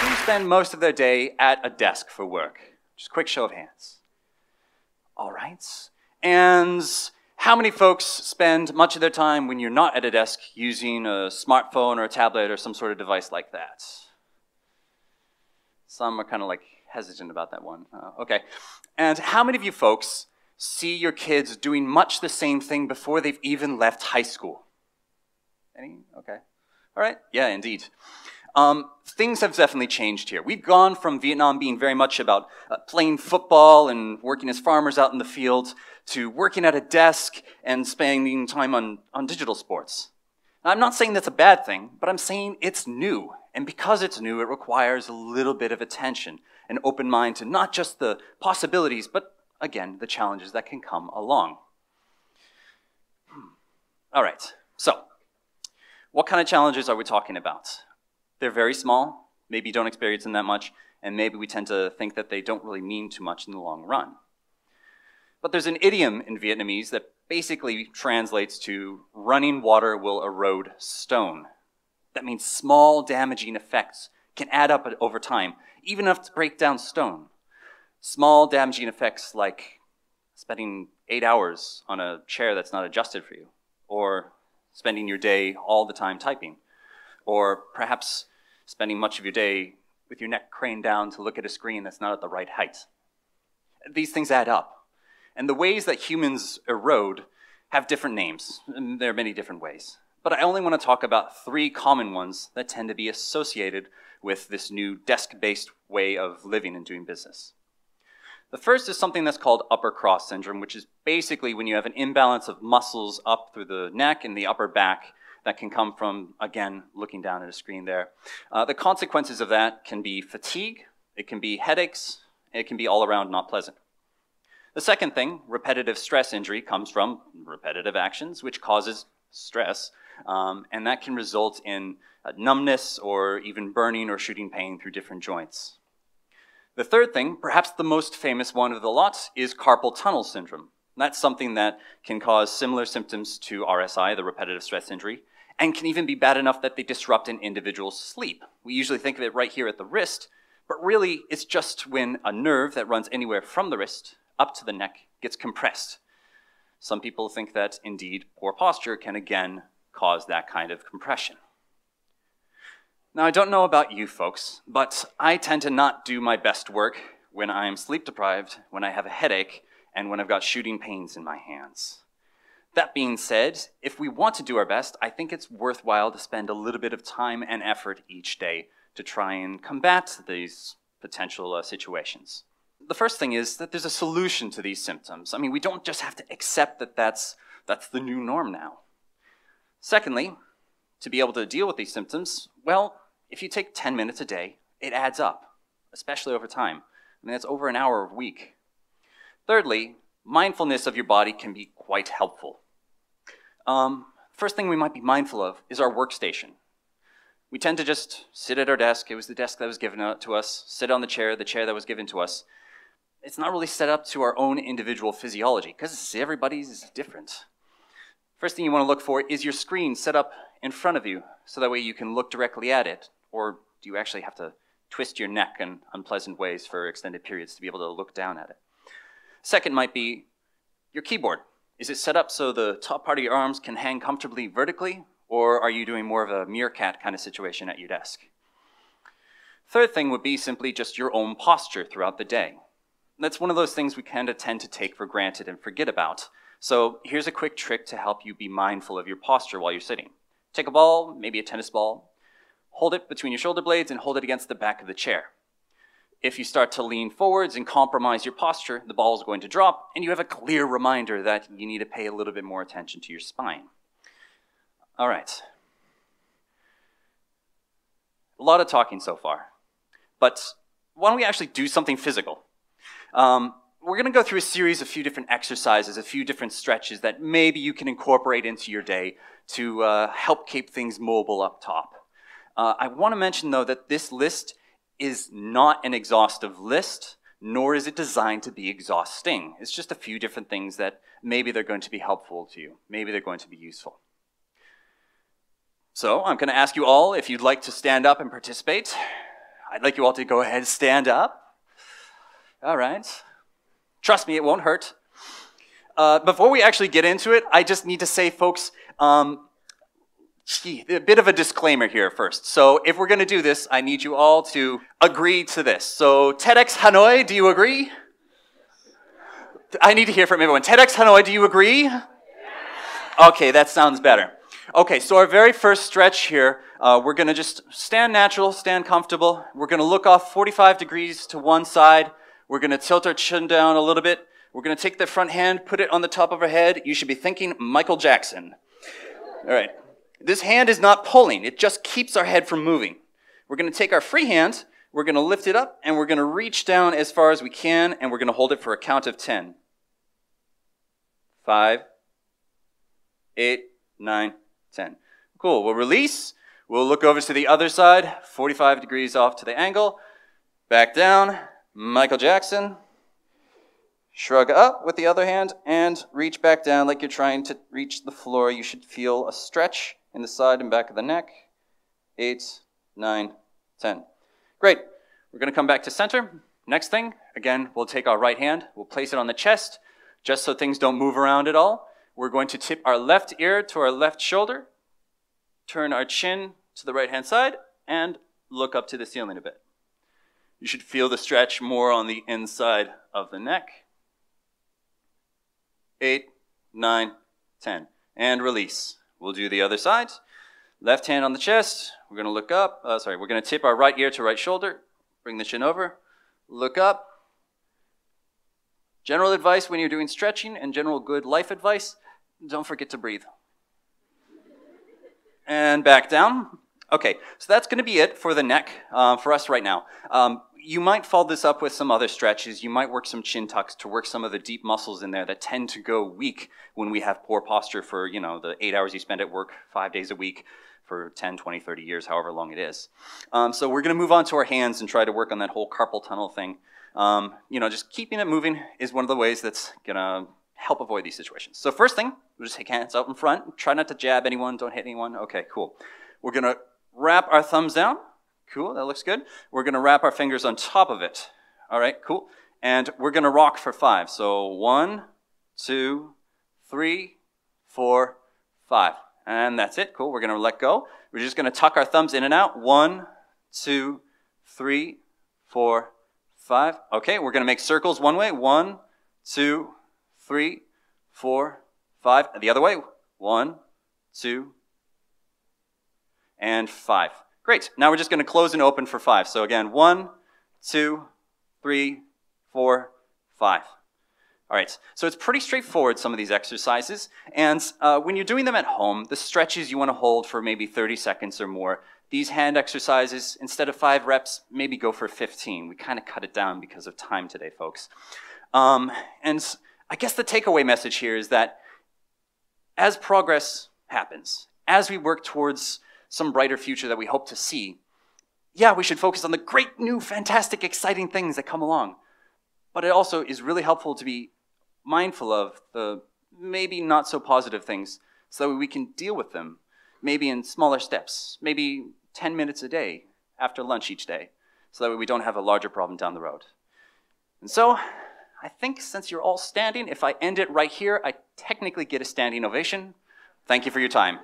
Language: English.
Who spend most of their day at a desk for work? Just quick show of hands. All right. And how many folks spend much of their time when you're not at a desk using a smartphone or a tablet or some sort of device like that? Some are kind of like hesitant about that one. Uh, okay. And how many of you folks see your kids doing much the same thing before they've even left high school? Any? Okay. All right. Yeah, indeed. Um, things have definitely changed here. We've gone from Vietnam being very much about uh, playing football and working as farmers out in the field to working at a desk and spending time on, on digital sports. Now, I'm not saying that's a bad thing, but I'm saying it's new. And because it's new, it requires a little bit of attention, an open mind to not just the possibilities, but again, the challenges that can come along. Hmm. All right, so what kind of challenges are we talking about? They're very small, maybe you don't experience them that much, and maybe we tend to think that they don't really mean too much in the long run. But there's an idiom in Vietnamese that basically translates to running water will erode stone. That means small damaging effects can add up over time, even enough to break down stone. Small damaging effects like spending eight hours on a chair that's not adjusted for you, or spending your day all the time typing, or perhaps spending much of your day with your neck craned down to look at a screen that's not at the right height. These things add up. And the ways that humans erode have different names. And there are many different ways. But I only want to talk about three common ones that tend to be associated with this new desk-based way of living and doing business. The first is something that's called upper cross syndrome, which is basically when you have an imbalance of muscles up through the neck and the upper back that can come from, again, looking down at a screen there. Uh, the consequences of that can be fatigue, it can be headaches, it can be all around not pleasant. The second thing, repetitive stress injury, comes from repetitive actions, which causes stress, um, and that can result in uh, numbness or even burning or shooting pain through different joints. The third thing, perhaps the most famous one of the lot, is carpal tunnel syndrome. That's something that can cause similar symptoms to RSI, the repetitive stress injury, and can even be bad enough that they disrupt an individual's sleep. We usually think of it right here at the wrist, but really it's just when a nerve that runs anywhere from the wrist up to the neck gets compressed. Some people think that indeed poor posture can again cause that kind of compression. Now, I don't know about you folks, but I tend to not do my best work when I am sleep deprived, when I have a headache, and when I've got shooting pains in my hands. That being said, if we want to do our best, I think it's worthwhile to spend a little bit of time and effort each day to try and combat these potential uh, situations. The first thing is that there's a solution to these symptoms. I mean, we don't just have to accept that that's, that's the new norm now. Secondly, to be able to deal with these symptoms, well, if you take 10 minutes a day, it adds up, especially over time. I mean, that's over an hour a week. Thirdly, mindfulness of your body can be quite helpful. Um, first thing we might be mindful of is our workstation. We tend to just sit at our desk. It was the desk that was given to us. Sit on the chair, the chair that was given to us. It's not really set up to our own individual physiology because everybody's different. First thing you want to look for is your screen set up in front of you so that way you can look directly at it. Or do you actually have to twist your neck in unpleasant ways for extended periods to be able to look down at it? Second might be your keyboard. Is it set up so the top part of your arms can hang comfortably vertically, or are you doing more of a meerkat kind of situation at your desk? Third thing would be simply just your own posture throughout the day. That's one of those things we kind of tend to take for granted and forget about. So here's a quick trick to help you be mindful of your posture while you're sitting. Take a ball, maybe a tennis ball, hold it between your shoulder blades and hold it against the back of the chair. If you start to lean forwards and compromise your posture, the ball is going to drop, and you have a clear reminder that you need to pay a little bit more attention to your spine. All right. A lot of talking so far, but why don't we actually do something physical? Um, we're going to go through a series of few different exercises, a few different stretches that maybe you can incorporate into your day to uh, help keep things mobile up top. Uh, I want to mention, though, that this list is not an exhaustive list, nor is it designed to be exhausting. It's just a few different things that maybe they're going to be helpful to you. Maybe they're going to be useful. So I'm going to ask you all if you'd like to stand up and participate. I'd like you all to go ahead and stand up. All right. Trust me, it won't hurt. Uh, before we actually get into it, I just need to say, folks, um, gee, a bit of a disclaimer here first. So if we're going to do this, I need you all to agree to this. So TEDx Hanoi, do you agree? I need to hear from everyone. TEDx Hanoi, do you agree? Okay, that sounds better. Okay, so our very first stretch here, uh, we're going to just stand natural, stand comfortable. We're going to look off 45 degrees to one side. We're going to tilt our chin down a little bit. We're going to take the front hand, put it on the top of our head. You should be thinking Michael Jackson. All right. This hand is not pulling. It just keeps our head from moving. We're going to take our free hand, we're going to lift it up, and we're going to reach down as far as we can, and we're going to hold it for a count of 10. Five, eight, nine, 10. Cool. We'll release. We'll look over to the other side, 45 degrees off to the angle. Back down. Michael Jackson. Shrug up with the other hand and reach back down like you're trying to reach the floor. You should feel a stretch in the side and back of the neck. Eight, nine, ten. Great. We're going to come back to center. Next thing, again, we'll take our right hand, we'll place it on the chest, just so things don't move around at all. We're going to tip our left ear to our left shoulder, turn our chin to the right hand side, and look up to the ceiling a bit. You should feel the stretch more on the inside of the neck. Eight, nine, ten. And release. We'll do the other side. Left hand on the chest. We're going to look up. Uh, sorry, we're going to tip our right ear to right shoulder. Bring the chin over. Look up. General advice when you're doing stretching and general good life advice don't forget to breathe. and back down. Okay, so that's going to be it for the neck uh, for us right now. Um, you might follow this up with some other stretches. You might work some chin tucks to work some of the deep muscles in there that tend to go weak when we have poor posture for, you know, the eight hours you spend at work five days a week for 10, 20, 30 years, however long it is. Um, so we're going to move on to our hands and try to work on that whole carpal tunnel thing. Um, you know, just keeping it moving is one of the ways that's going to help avoid these situations. So first thing, we'll just take hands out in front. Try not to jab anyone. Don't hit anyone. Okay, cool. We're going to wrap our thumbs down. Cool, that looks good. We're to wrap our fingers on top of it. All right, cool. And we're to rock for five. So one, two, three, four, five. And that's it. Cool. We're to let go. We're just to tuck our thumbs in and out. One, two, three, four, five. Okay, we're to make circles one way. One, two, three, four, five. The other way. One, two, and five. Great. Now we're just going to close and open for five. So again, one, two, three, four, five. All right, so it's pretty straightforward, some of these exercises. And uh, when you're doing them at home, the stretches you want to hold for maybe 30 seconds or more. These hand exercises, instead of five reps, maybe go for 15. We kind of cut it down because of time today, folks. Um, and I guess the takeaway message here is that as progress happens, as we work towards some brighter future that we hope to see, yeah, we should focus on the great, new, fantastic, exciting things that come along. But it also is really helpful to be mindful of the maybe not so positive things so that we can deal with them, maybe in smaller steps, maybe 10 minutes a day after lunch each day, so that we don't have a larger problem down the road. And so, I think since you're all standing, if I end it right here, I technically get a standing ovation. Thank you for your time.